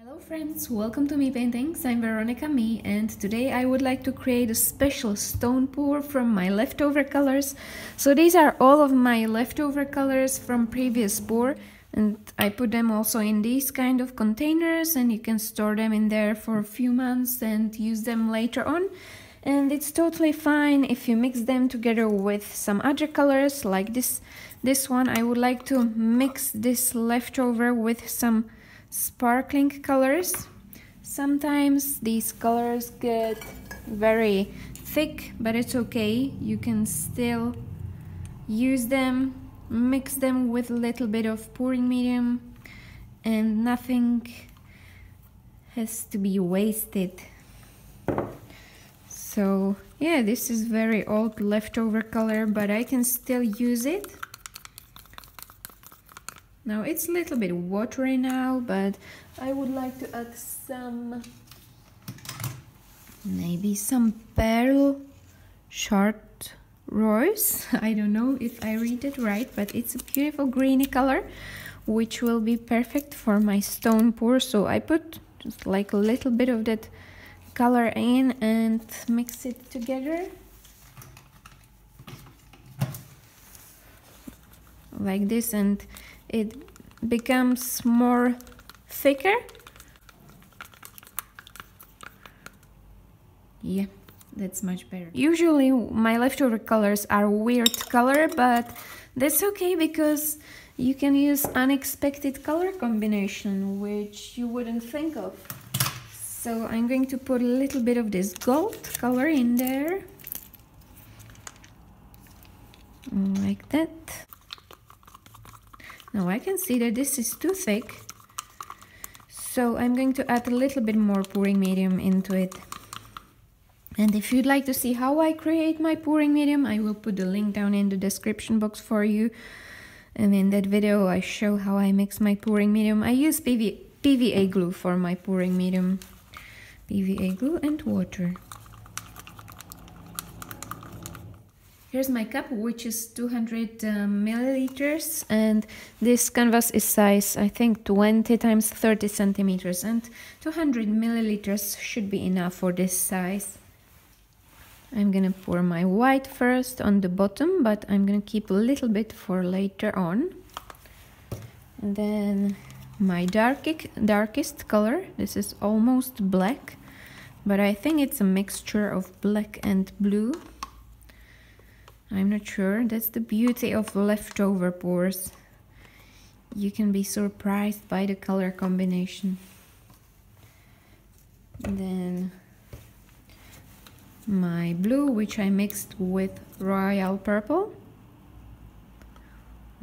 Hello friends, welcome to Mii Paintings. I'm Veronika Mii and today I would like to create a special stone pour from my leftover colors. So these are all of my leftover colors from previous pour and I put them also in these kind of containers and you can store them in there for a few months and use them later on. And it's totally fine if you mix them together with some other colors like this this one. I would like to mix this leftover with some sparkling colors. Sometimes these colors get very thick, but it's okay. You can still use them, mix them with a little bit of pouring medium and nothing has to be wasted. So yeah, this is very old leftover color, but I can still use it. Now it's a little bit watery now, but I would like to add some, maybe some pearl short rose. I don't know if I read it right, but it's a beautiful greeny color, which will be perfect for my stone pour. So I put just like a little bit of that color in and mix it together. Like this and it becomes more thicker. Yeah, that's much better. Usually my leftover colors are weird color, but that's okay because you can use unexpected color combination which you wouldn't think of. So I'm going to put a little bit of this gold color in there. Like that. Now I can see that this is too thick. So I'm going to add a little bit more pouring medium into it. And if you'd like to see how I create my pouring medium, I will put the link down in the description box for you. And in that video I show how I mix my pouring medium. I use PV PVA glue for my pouring medium. PVA glue and water. Here's my cup, which is 200 uh, milliliters, and this canvas is size, I think, 20 times 30 centimeters, and 200 milliliters should be enough for this size. I'm gonna pour my white first on the bottom, but I'm gonna keep a little bit for later on. And then my darkest, darkest color, this is almost black, but I think it's a mixture of black and blue. I'm not sure. That's the beauty of leftover pours. You can be surprised by the color combination. Then my blue, which I mixed with royal purple.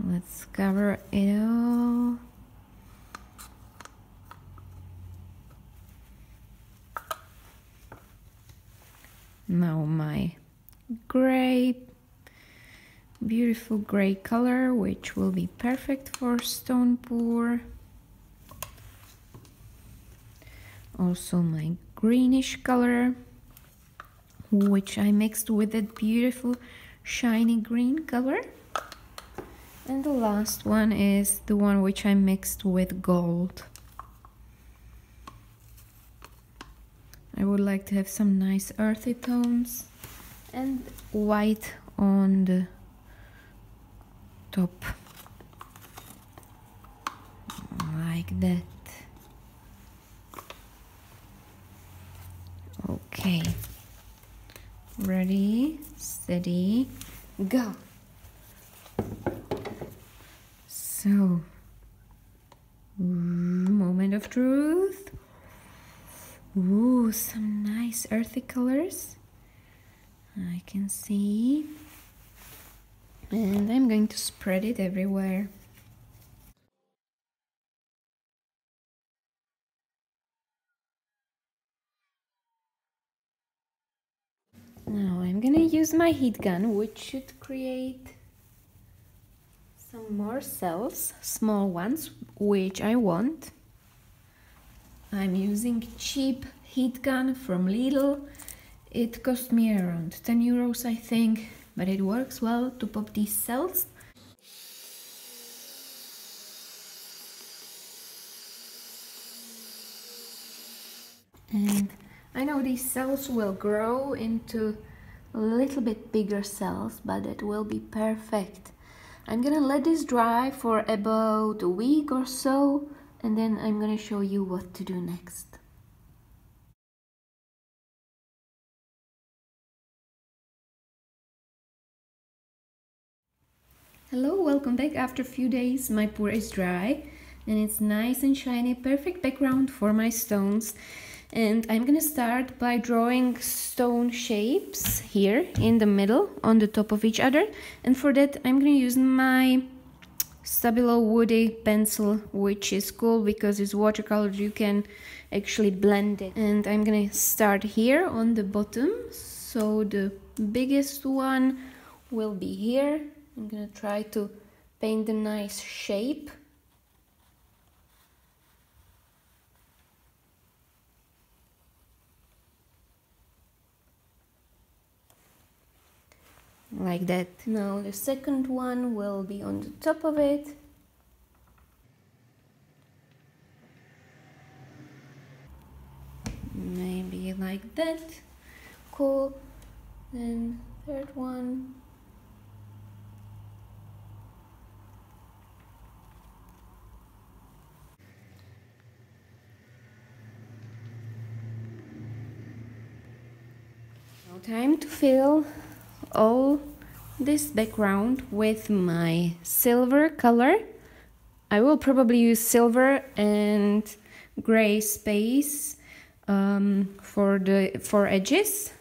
Let's cover it all. Now my gray beautiful gray color which will be perfect for stone pour. Also my greenish color which I mixed with that beautiful shiny green color. And the last one is the one which I mixed with gold. I would like to have some nice earthy tones and white on the top like that. Okay. Ready steady go. So moment of truth. Ooh, some nice earthy colors. I can see and I'm going to spread it everywhere. Now I'm gonna use my heat gun which should create some more cells, small ones, which I want. I'm using cheap heat gun from Lidl. It cost me around 10 euros I think but it works well to pop these cells. and I know these cells will grow into a little bit bigger cells but it will be perfect I'm gonna let this dry for about a week or so and then I'm gonna show you what to do next Hello, welcome back. After a few days my pour is dry and it's nice and shiny, perfect background for my stones. And I'm gonna start by drawing stone shapes here in the middle on the top of each other. And for that I'm gonna use my Stabilo Woody pencil, which is cool because it's watercolor, you can actually blend it. And I'm gonna start here on the bottom. So the biggest one will be here I'm gonna try to paint a nice shape. Like that. Now the second one will be on the top of it. Maybe like that. Cool. Then third one. Time to fill all this background with my silver color. I will probably use silver and gray space um, for the for edges.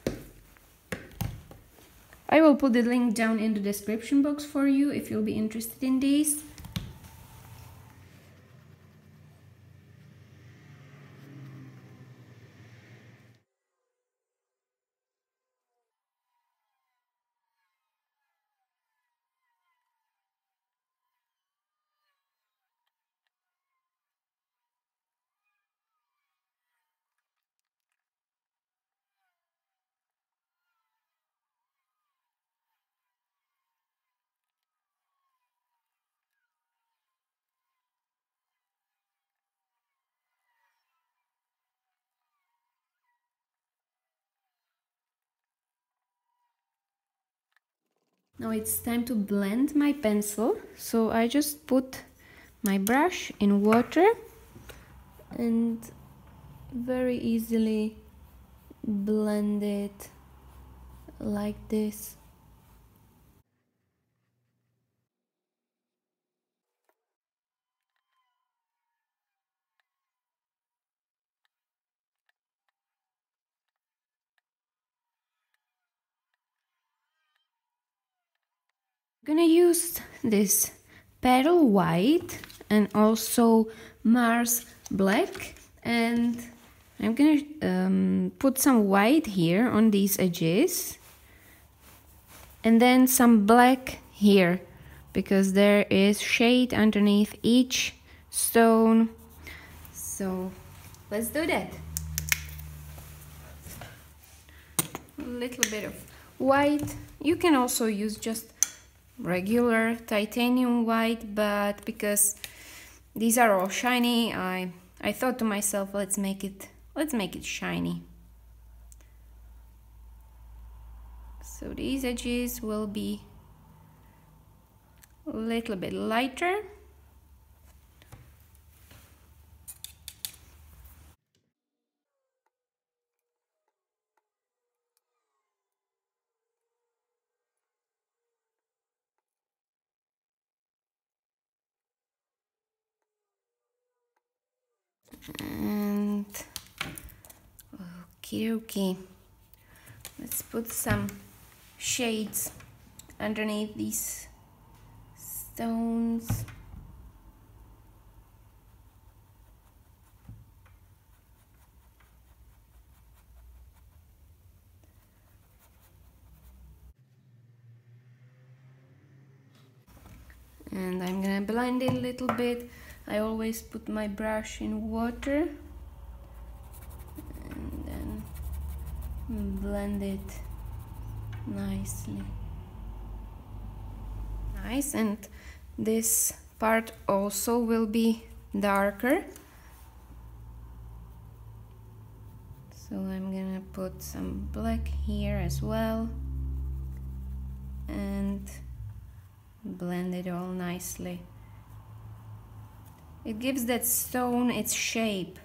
I will put the link down in the description box for you if you'll be interested in these. Now it's time to blend my pencil. So I just put my brush in water and very easily blend it like this. I'm gonna use this petal white and also Mars black and I'm gonna um, put some white here on these edges and then some black here because there is shade underneath each stone. So let's do that. A little bit of white. You can also use just regular titanium white but because these are all shiny I I thought to myself let's make it let's make it shiny. So these edges will be a little bit lighter and okay okay let's put some shades underneath these stones. And I'm gonna blend it a little bit. I always put my brush in water and then Mm, blend it nicely. Nice and this part also will be darker. So I'm gonna put some black here as well and blend it all nicely. It gives that stone its shape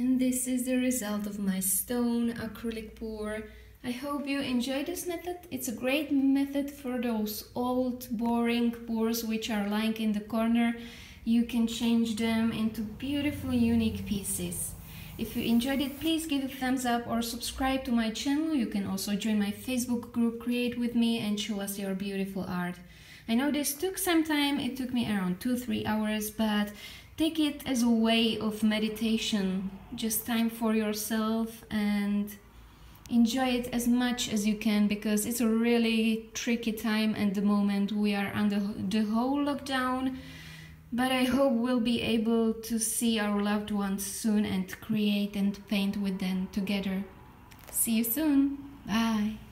And this is the result of my stone acrylic pour. I hope you enjoy this method. It's a great method for those old boring pours which are lying in the corner. You can change them into beautiful unique pieces. If you enjoyed it, please give a thumbs up or subscribe to my channel. You can also join my Facebook group Create With Me and show us your beautiful art. I know this took some time, it took me around 2-3 hours, but take it as a way of meditation, just time for yourself and enjoy it as much as you can because it's a really tricky time at the moment. We are under the whole lockdown, but I hope we'll be able to see our loved ones soon and create and paint with them together. See you soon. Bye.